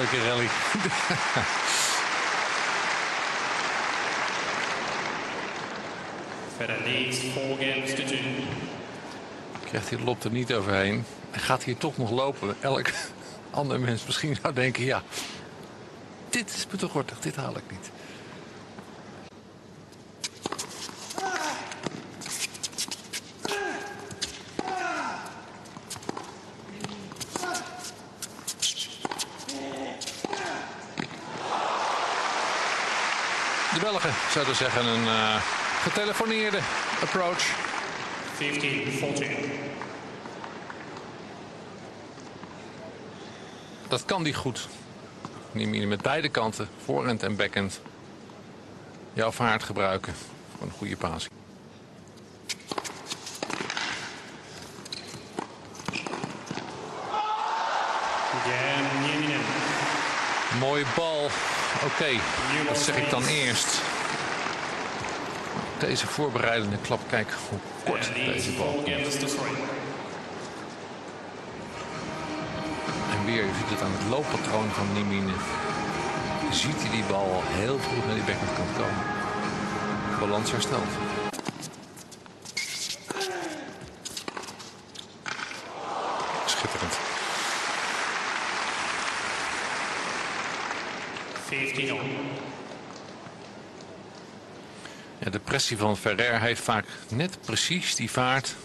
heerlijke rally. Leads four games. Krijgt hij Lop er niet overheen. En gaat hier toch nog lopen. Elk ander mens misschien zou denken, ja, dit is me te gortig, dit haal ik niet. De Belgen zouden zeggen een eh, getelefoneerde approach. 15 14. Dat kan die goed. Niemine met beide kanten, voorhand en backhand. Jouw vaart gebruiken voor een goede passing. Again, Nieminen. Mooie bal. Oké, dat zeg ik dan eerst. Deze voorbereidende klap, kijk hoe kort deze bal komt. En weer, je ziet het aan het looppatroon van Niemine. Ziet hij die bal al heel vroeg naar die backhand kan komen. Balans hersteld. Schitterend. 15 on. Ja, de pressie van Ferrer heeft vaak net precies die vaart